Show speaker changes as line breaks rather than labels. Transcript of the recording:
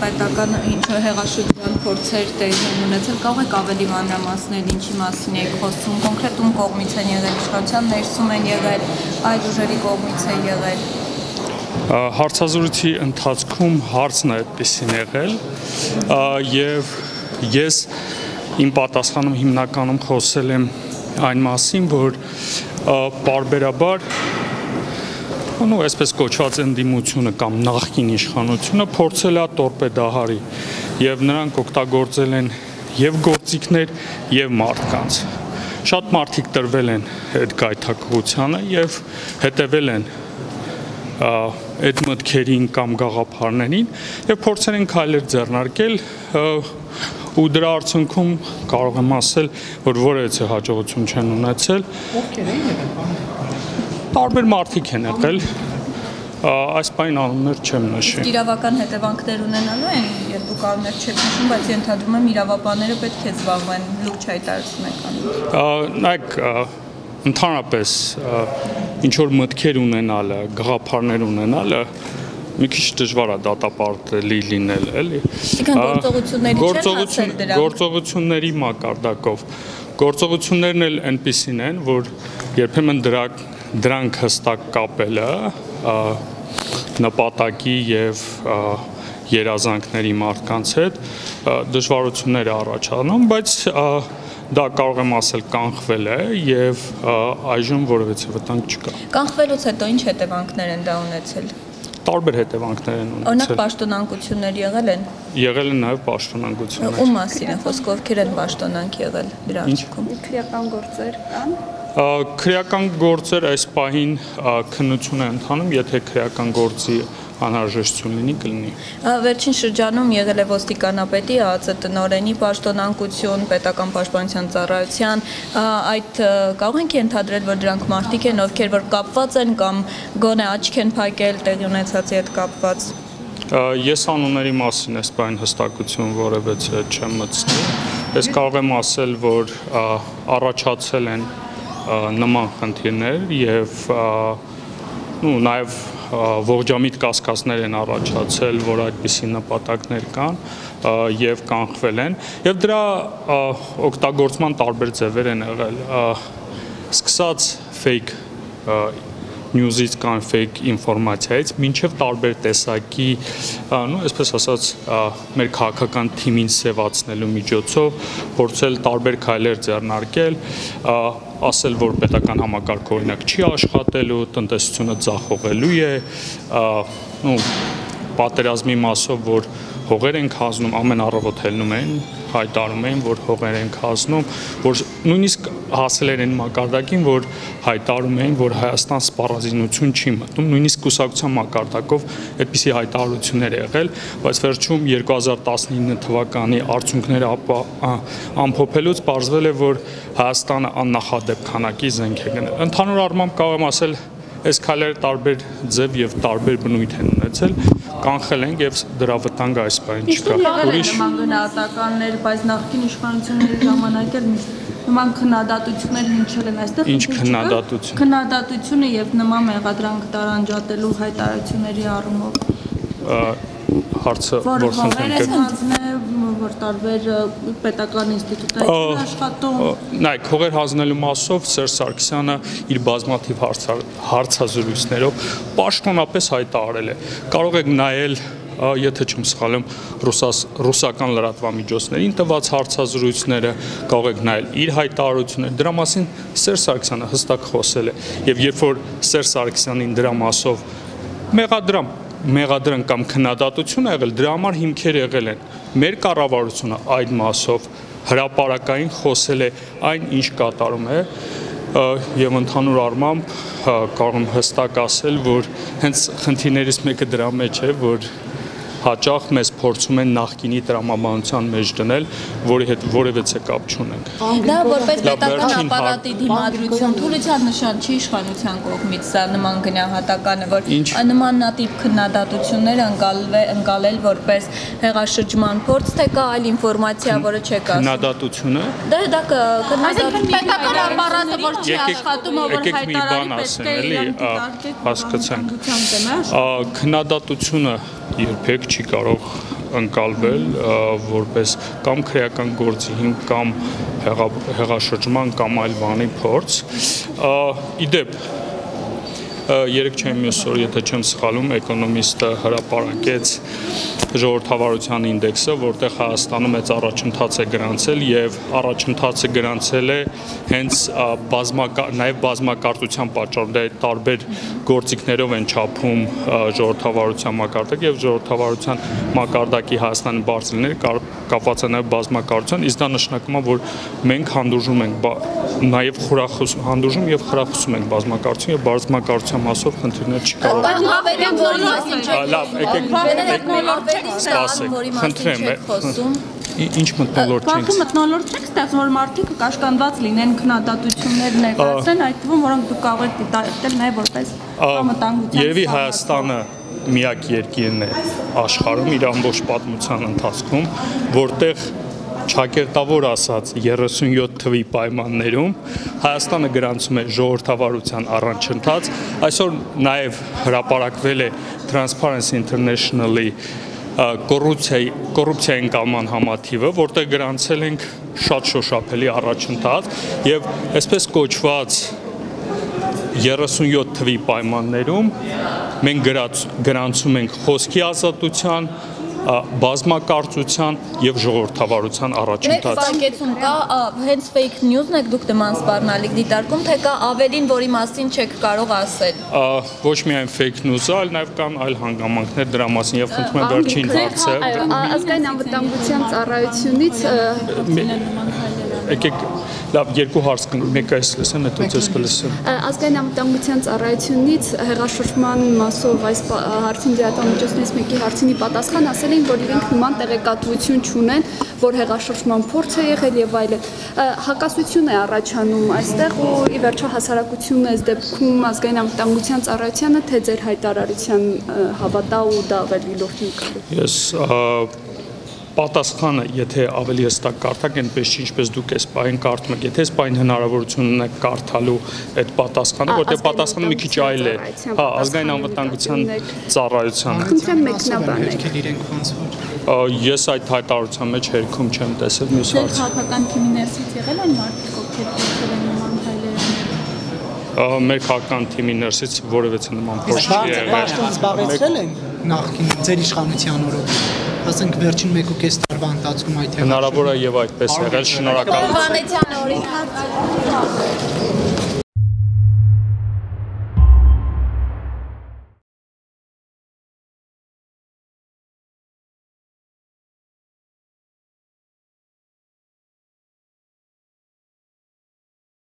պետական ինչ որ հեղաշրջման փորձեր տեղի ունեցել, կարող եք ավելի մանրամասնել ինչի մասին եք խոսում, կոնկրետ ում կողմից են եղել, իշխանության ներսում են եղել, այլ ուժերի կողմից է եղել
հարցազրույցի ընթացքում հարցն է այդպեսին եղել եւ ես իմ պատասխանում հիմնականում խոսել եմ այն մասին, որ բարբերաբար ու այսպես կոչված ընդդիմությունը կամ նախկին իշխանությունը փորձել է տորպեդահարի եւ նրանք օգտագործել են եւ գործիքներ եւ մարդկանց շատ մարդիկ տրվել են այդ գայթակղությանը եւ հետեւել են այդ մտքերին կամ գաղափարներին եւ փորձել են քայլեր ձեռնարկել ու դրա արդյունքում կարող եմ ասել, որ որևէ հաջողություն չեն ունեցել։
Ովքեր են եղել։
Տարբեր մարդիկ են եղել, այս բան անուններ չեմ նշի։
Իրավական հետևանքներ ունենալու են, երբ դու կանոններ չեք նշում, բայց ենթադրում եմ իրավաբանները պետք է զբաղվեն լուրջ հայտարարություն եկան։
Նայեք, ընդհանրապես ինչ որ մտքեր ունենալը, գաղափարներ ունենալը մի քիչ դժվար է դատապարտելի լինել, էլի։
Այսինքն գործողությունների չեն հասել դրա։
Գործողությունների մակարդակով գործողություններն էլ այնպեսին են, որ երբեմն դրա դրանք հստակ կապելը նպատակի եւ երազանքների մարդկանց հետ դժվարություններ առաջանում, բայց դա կարող եմ ասել կանխվել է եւ այժմ որևէ վտանգ չկա։
Կանխվելուց հետո ինչ հետևանքներ են դա ունեցել
տարբեր հետևանքներ են ունեցել։
Օրինակ պաշտոնանկություններ եղել են։
Եղել են նաև պաշտոնանկություններ։
Ում մասին է խոսքը, ովքեր են պաշտոնանկ եղել դրա
արդյունքում։ Քրեական գործեր կան։
Քրեական գործեր այս պահին քննություն է ընթանում, եթե քրեական գործի անհրաժեշտություն լինի կլինի։
Վերջին շրջանում եղել է ոստիկանապետի ԱԱՑ տնորենի պաշտոնանկություն, պետական պաշտպանության ծառայության, այդ կարող ենք ենթադրել, որ դրանք մարդիկ են, ովքեր որ կապված են կամ գոնե աչք են փակել տեղի ունեցածի հետ կապված։
Ես անունների մասին այս բան հստակություն որևէ չեմ մտցնի։ Ես կարող եմ ասել, որ առաջացել են նման խնդիրներ եւ ու նաև ողջամիտ կասկածներ են առաջացել, որ այդպիսի նպատակներ կան եւ կանխվել են եւ դրա օգտագործման տարբեր ձևեր են եղել սկսած fake նյուզից կամ fake ինֆորմացիայից մինչև տարբեր տեսակի, նո, այսպես ասած, մեր քաղաքական թիմին սևացնելու միջոցով փորձել տարբեր քայլեր ձեռնարկել, ասել, որ պետական համակարգ օրինակ չի աշխատելու, տնտեսությունը ձախողելու է, նո, պատերազմի մասով, որ հողեր են քազնում, ամեն առավոտ ելնում են, հայտարում էին, որ հողեր են քազնում, որ նույնիսկ հասել են մակարդակին, որ հայտարում էին, որ Հայաստան սպառազինություն չի մտնում, նույնիսկ կուսակցության մակարդակով այդպիսի հայտարարություններ եղել, բայց վերջում 2019 թվականի արդյունքները ամփոփելուց ողջվել է, որ Հայաստանը աննախադեպ քանակի զենք է գնել։ Ընդհանուր առմամբ կարող եմ ասել, այս քայլերը տարբեր ձև եւ տարբեր բնույթ են ունեցել կանխել ենք եւ դրա վտանգը այս բան չկա
ուրիշ նման գնահատականներ բայց նախկին իշխանությունների ժամանակ էլ նման քննադատություններ հնչել են այստեղ
ինչ քննադատություն?
Քննադատությունը եւ նման մեղադրանք տարանջատելու հայտարարությունների առումով
հարցը որ խնդրեմ
կը որ տարբեր պետական ինստիտուտային աշխատում
նայեք հողեր հանձնելու մասով Սերժ Սարգսյանը իր բազմաթիվ հարցազրույցներով պաշտոնապես հայտարարել է. Կարող եք նայել եթե չեմ սխալվում ռուսաս ռուսական լրատվամիջոցներին տված հարցազրույցները կարող եք նայել իր հայտարարությունները դրա մասին Սերժ Սարգսյանը հստակ խոսել է եւ երբ որ Սերժ Սարգսյանին դրա մասով մեղադրամ մեղադրան կամ քննադատություն եղել, դրա համար հիմքեր եղել են։ Մեր կառավարությունը այդ մասով հրաապարակային խոսել է այն, ինչ կատարում է եւ ընդհանուր առմամբ կարող եմ հստակ ասել, որ հենց խնդիրներից մեկը դրա մեջ է, որ հաճախ մեզ փորձում են նախկինի տրամաբանության մեջ դնել, որի հետ որևէ կապ չունենք։
Դա որպես պետական ապարատի դիմադրություն թուրիցիան նշան չի իշխանության կողմից սա նման գնահատականը, որ նմանատիպ քննադատություններ ընկալել որպես հեղաշրջման փորձ, թե կա այլ ինֆորմացիա, որը չեք ասում։
Քննադատությունը։
Դա դա քննադատություն պետական ապարատը, որ չի աշխատում, որ
հայտարարի պետք է էլի հասկացանք։ Քննադատությունը երբեք չի կարող ընկալվել որպես կամ քրեական գործի հիմք կամ հեղա, հեղաշրջման կամ այլ բանի փորձ։ Իդեպ երեք չեմ մյուս օր, եթե չեմ սխալում, էկոնոմիստը հրապարակեց ժողովրդավարության ինդեքսը, որտեղ Հայաստանը մեծ առաջընթաց է գրանցել եւ առաջընթացը գրանցել է հենց ա, բազմակա նաեւ բազմակարտության պատճառով դա տարբեր գործիքներով են չափում ժողովրդավարության մակարդակ եւ ժողովրդավարության մակարդակի Հայաստանի բարձրներ կապված է նաեւ բազմակարտության, իսկ դա նշանակում է, որ մենք հանդուրժում ենք նաեւ խորախոս հանդուրժում եւ խրախուսում ենք բազմակարտություն եւ բազմակարտության մասով խնդիրներ չի կարող
Ավելին որի մասին
Ա, լավ, եկեք Սպասեք,
որի
խնդրեմ,
մասին չեք խոսում։
ի- ինչ մտնոլորտ չենք
Բախում մտնոլորտ չեք ստաց որ մարդիկ կաշկանդված լինեն քննադատություններ ներկայացնեն, այդ թվում որոնք դուք կարող եք դիտարկել նաև որպես անվտանգության
Երևի Հայաստանը միակ երկիրն է աշխարհում իր ամբողջ պատմության ընթացքում, որտեղ ճակերտավոր ասած 37 թվի պայմաններում Հայաստանը գրանցում է ժողովրդավարության առաջընթաց այսօր նաև հրապարակվել է Transparency International-ի կոռուպցիայի կոռուպցիային կալման համաթիվը, որտեղ գրանցել ենք շատ շոշափելի առաջընթաց եւ այսպես կոչված 37 թվի պայմաններում մենք գրանցում ենք խոսքի ազատության, բազմակարծության եւ ժողովրդավարության առաջընթաց։
բանկեցում կա, հենց fake news-ն եք դուք դման սպառնալիք դիտարկում, թե կա ավելին, որի մասին չեք կարող ասել։
Ոչ միայն fake news-ը, այլ նաեւ կան այլ հանգամանքներ դրա մասին եւ խնդրում եմ վերջին հարցը։
ազգային անվտանգության ծառայությունից
Եկեք լավ երկու հարց մեկը էս լսեմ, հետո ձեզ կլսեմ։
ազգային անվտանգության ծառայությունից հեղաշրջման մասով այս հարցին դիատամիջոցներից մեկի հարցինի պատասխան ասել էին, որ իրենք նման տեղեկատվություն չունեն, որ հեղաշրջման փորձ է եղել եւ այլն։ Հակասություն է առաջանում այստեղ ու ի վերջո հասարակությունն այս դեպքում ազգային անվտանգության ծառայությանը թե ձեր հայտարարության հավատա ու դա ավելի նկատի։
Ես պատասխանը, եթե ավելի հստակ կարդակ, այնպես չի, ինչպես դուք այս պահին կարդում եք, եթե այս պահին հնարավորություն ունեք կարդալու այդ պատասխանը, որտեղ պատասխանը մի քիչ այլ է։ Հա, ազգային անվտանգության ծառայությանը։
Խնդրեմ մեկնաբանել։
Ովքեր իրենք ոնց որ
Ես այդ հայտարարության մեջ հերքում չեմ տեսել մյուս
Ձեր
հարցը։
քաղաքական թիմի ներսից եղել են մարդիկ, ովքեր գործել են նման հայլերով։
Ա, Մեր քաղաքական թիմի ներսից որևէ նման փորձ չի
Իսկ
եղել։
պաշտոն զբաղեցրել են նախքին ձեր իշխանության օրոք։ Ասենք վերջին 1.5 տարվա ընթացքում այդ
Հնարավոր է եւ այդպես եղել։ Շնորհակալ
Վանեցյան օրինակ